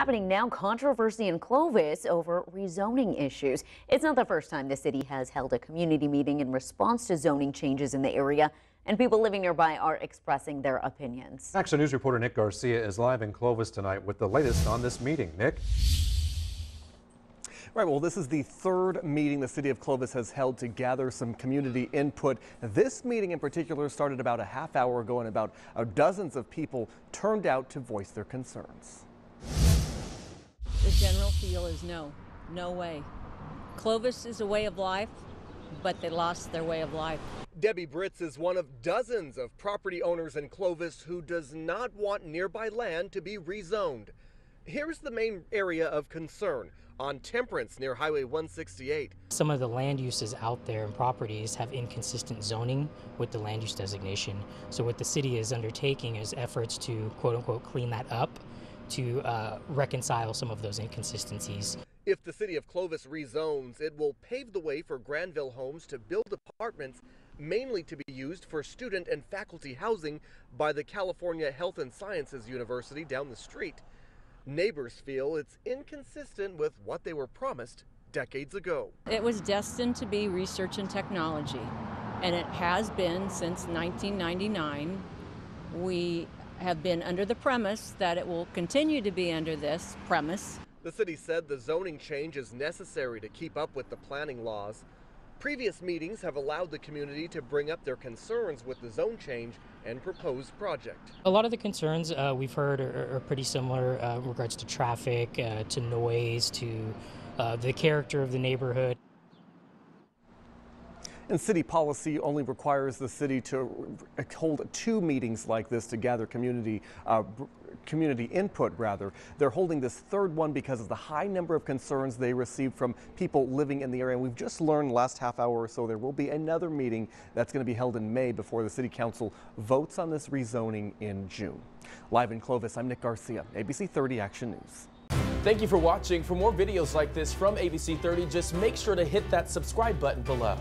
happening now, controversy in Clovis over rezoning issues. It's not the first time the city has held a community meeting in response to zoning changes in the area, and people living nearby are expressing their opinions. Action News reporter Nick Garcia is live in Clovis tonight with the latest on this meeting. Nick? Right, well, this is the third meeting the city of Clovis has held to gather some community input. This meeting in particular started about a half hour ago, and about dozens of people turned out to voice their concerns. The general feel is no, no way. Clovis is a way of life, but they lost their way of life. Debbie Britz is one of dozens of property owners in Clovis who does not want nearby land to be rezoned. Here's the main area of concern on Temperance near Highway 168. Some of the land uses out there and properties have inconsistent zoning with the land use designation. So what the city is undertaking is efforts to quote unquote clean that up to uh, reconcile some of those inconsistencies. If the city of Clovis rezones, it will pave the way for Granville Homes to build apartments mainly to be used for student and faculty housing by the California Health and Sciences University down the street. Neighbors feel it's inconsistent with what they were promised decades ago. It was destined to be research and technology, and it has been since 1999. We have been under the premise that it will continue to be under this premise. The city said the zoning change is necessary to keep up with the planning laws. Previous meetings have allowed the community to bring up their concerns with the zone change and proposed project. A lot of the concerns uh, we've heard are, are pretty similar uh, in regards to traffic, uh, to noise, to uh, the character of the neighborhood. And city policy only requires the city to hold two meetings like this to gather community uh, community input rather. They're holding this third one because of the high number of concerns they received from people living in the area. And we've just learned last half hour or so there will be another meeting that's going to be held in May before the city council votes on this rezoning in June. Live in Clovis, I'm Nick Garcia, ABC 30 Action News. Thank you for watching. For more videos like this from ABC 30, just make sure to hit that subscribe button below.